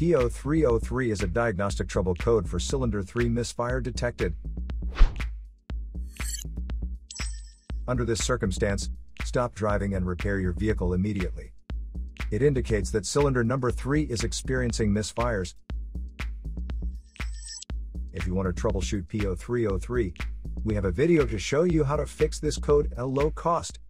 P0303 is a diagnostic trouble code for cylinder 3 misfire detected. Under this circumstance, stop driving and repair your vehicle immediately. It indicates that cylinder number 3 is experiencing misfires. If you want to troubleshoot P0303, we have a video to show you how to fix this code at a low cost.